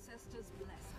ancestors bless.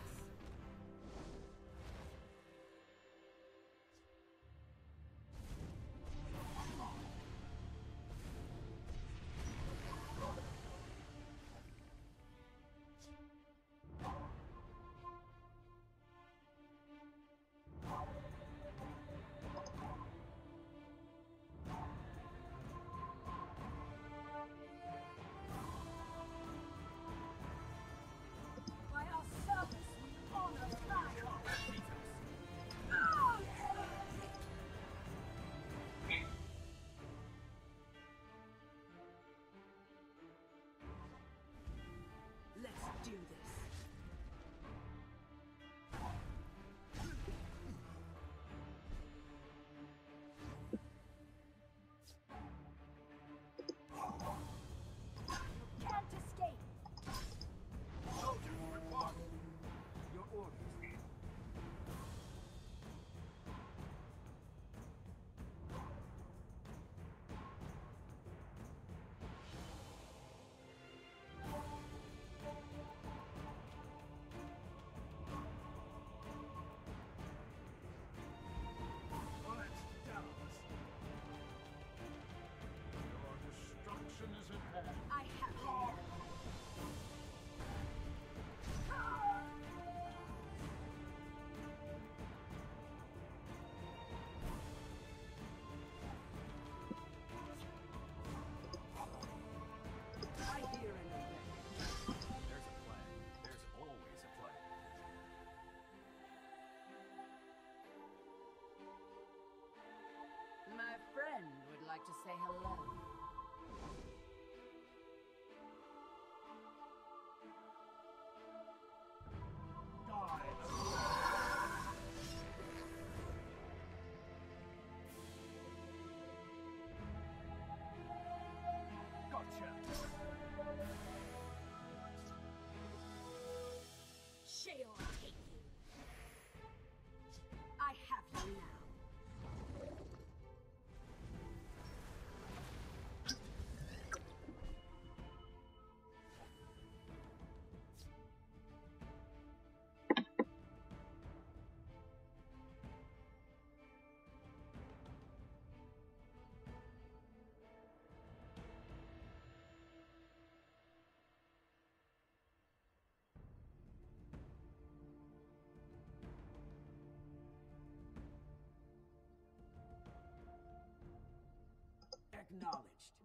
Acknowledged.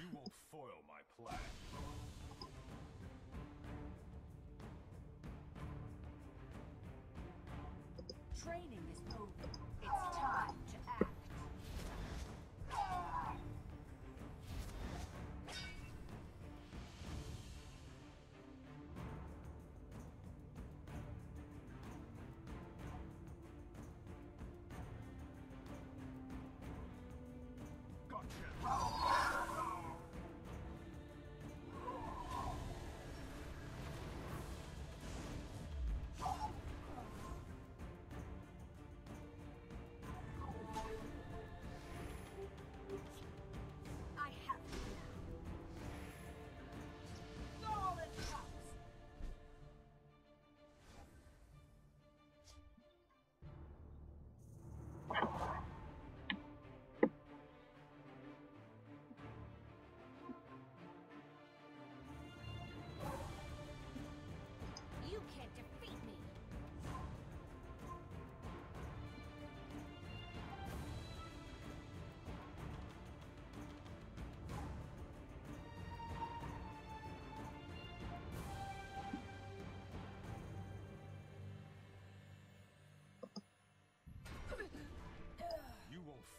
You won't foil my plan. Training.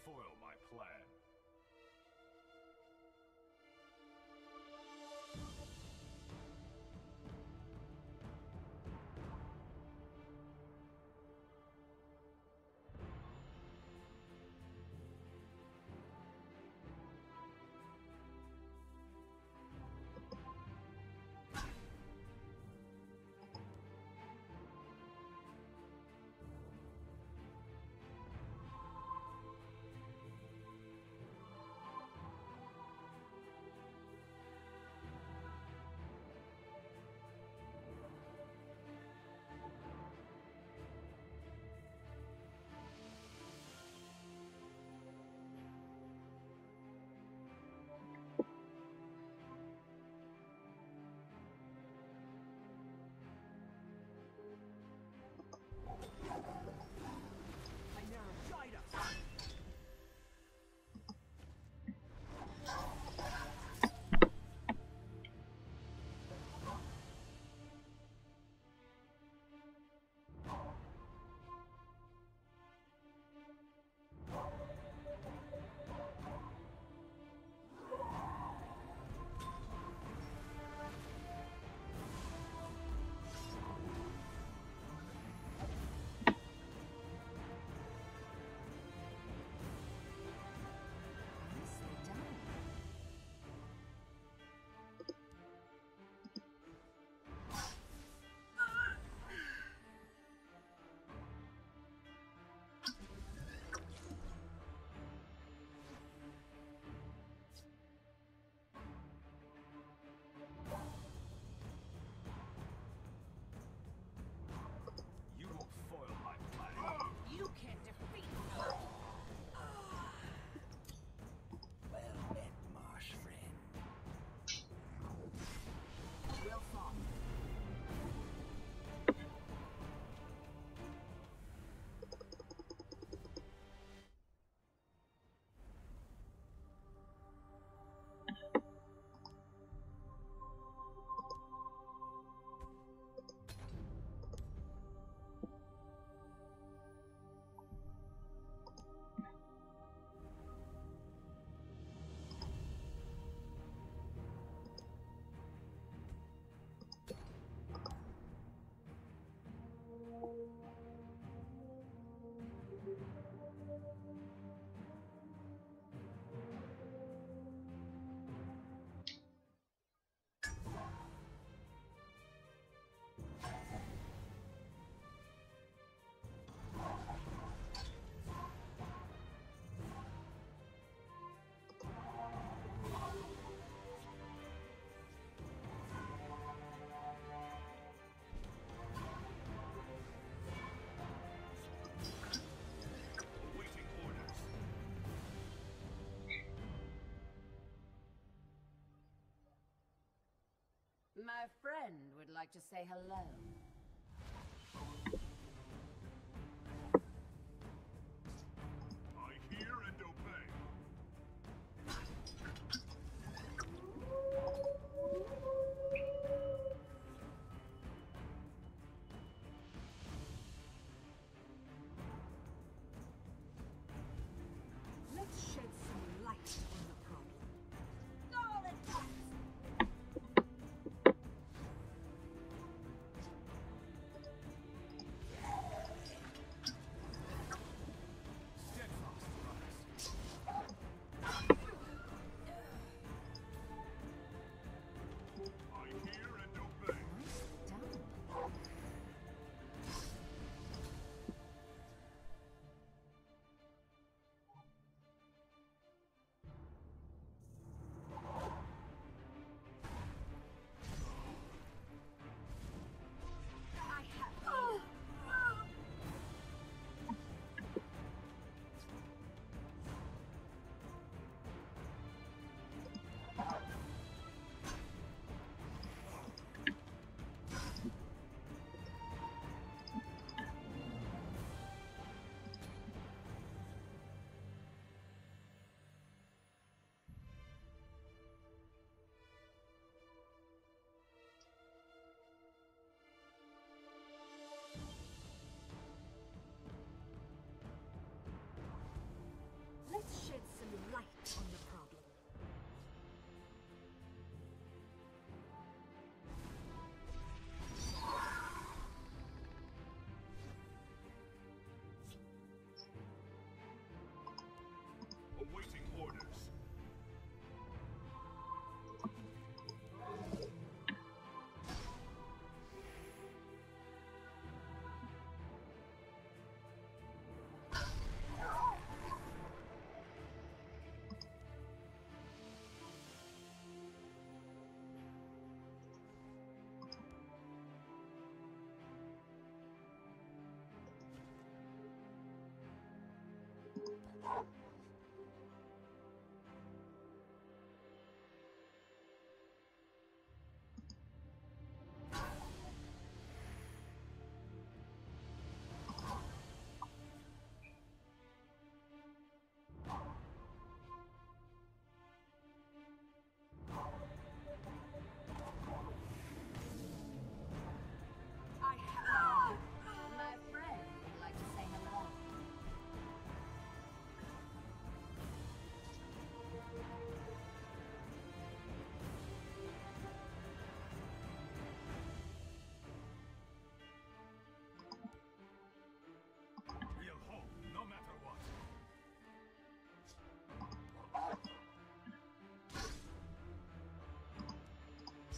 foil my Like to say hello.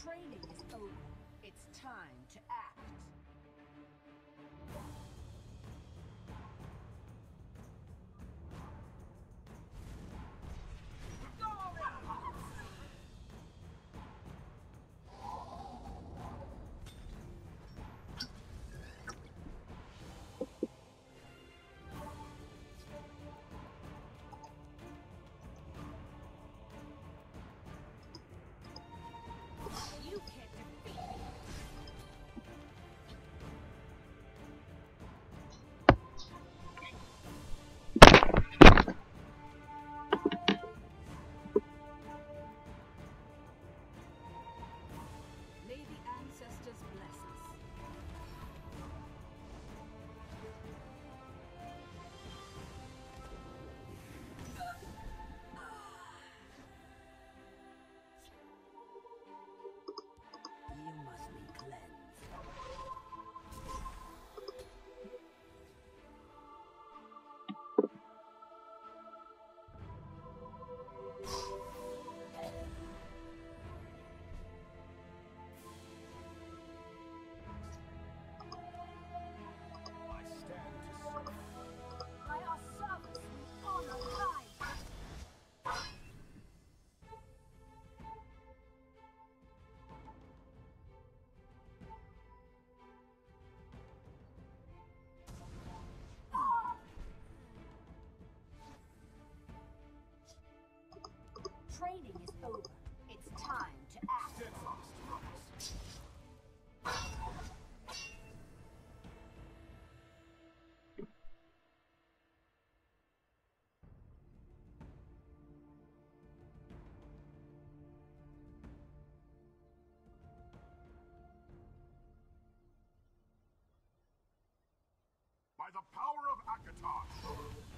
Training is over. It's time training is over. It's time to act. By the power of Akatosh.